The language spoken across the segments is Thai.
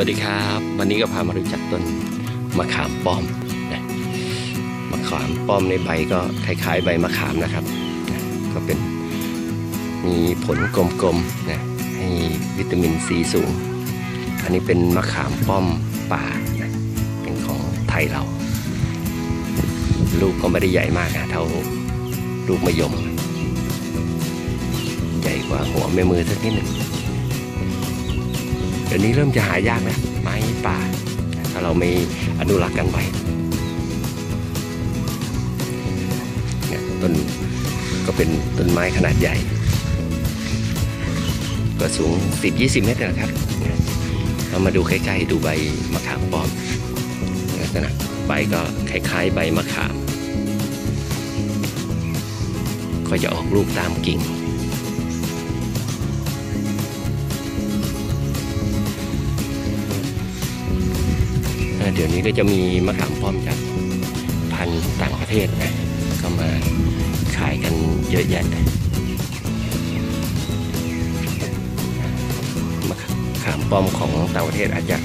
วัสดีครับ วันนี้ก็พามารู้จักต้นมะขามป้อมนะมะขามป้อมในใบก็คล้ายๆ ใบมะขามนะครับนะก็เป็นมีผลกลมๆนะให้วิตามินซีสูง อันนี้เป็นมะขามป้อมป่านะเป็นของไทยเรา ลูกก็ไม่ได้ใหญ่มากนะเท่าลูกมะยม ใหญ่กว่าหัวแม่มือสักนิดหนึ่ง เดี๋ยวนี้เริ่มจะหายากนะไม้ป่า ถ้าเราไม่อนุรักษ์กันไว้เนี่ยต้นก็เป็นต้นไม้ขนาดใหญ่ ก็สูง 10-20 เมตรนะครับเรามาดูใกล้ๆดูใบมะขามป้อมลักษณะใบก็คล้ายๆใบมะขาม ก็จะออกลูกตามกิ่ง เดี๋ยวนี้ก็จะมีมะขามป้อมจากพันธุ์ต่างประเทศนะก็มาขายกันเยอะแยะมะขามป้อมของต่างประเทศอาจจะ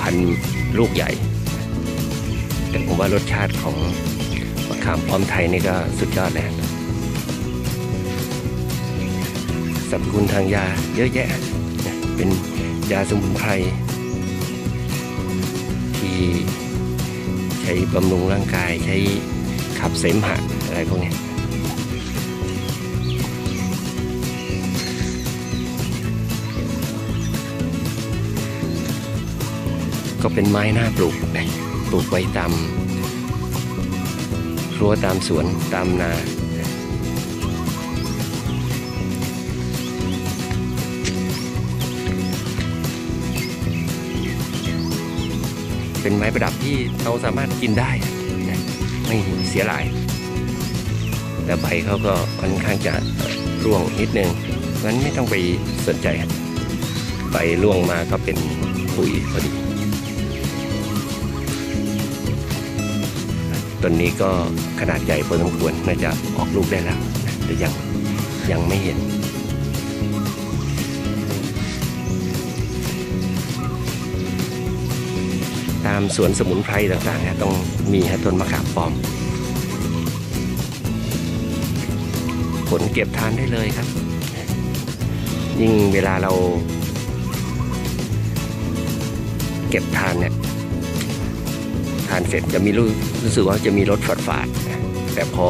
พันธุ์ลูกใหญ่ แต่ผมว่ารสชาติของมะขามป้อมไทยนี่ก็สุดยอดเลยสรรพคุณทางยาเยอะแยะ เป็นยาสมุนไพร ที่ใช้บำรุงร่างกายใช้ขับเสมหะอะไรพวกนี้ก็เป็นไม้หน้าปลูกนะปลูกไว้ตามรั้วตามสวนตามนา เป็นไม้ประดับที่เราสามารถกินได้ไม่เสียหลาย แต่ใบเขาก็ค่อนข้างจะร่วงนิดนึงงั้นไม่ต้องไปสนใจใบร่วงมาก็เป็นปุ๋ยพอดีต้นนี้ก็ขนาดใหญ่พอสมควรน่าจะออกลูกได้แล้วแต่ยังยังไม่เห็นามสวนสมุนไพรต่างๆเนี่ยต้องมีฮะต้นมะขามป้อม ผลเก็บทานได้เลยครับ ยิ่งเวลาเรา เก็บทานเนี่ยทานเสร็จจะมีรู้รู้สึกว่าจะมีรสฝาดๆแต่พอ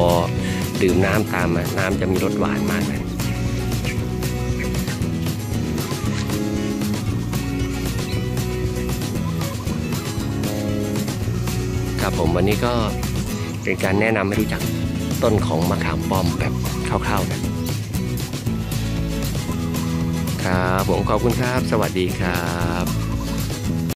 ดื่มน้ำตามมาน้ำจะมีรสหวานมากเลย ครับผมวันนี้ก็เป็นการแนะนำให้รู้จักต้นของมะขามป้อมแบบคร่าวๆนะครับผมขอบคุณครับ สวัสดีครับ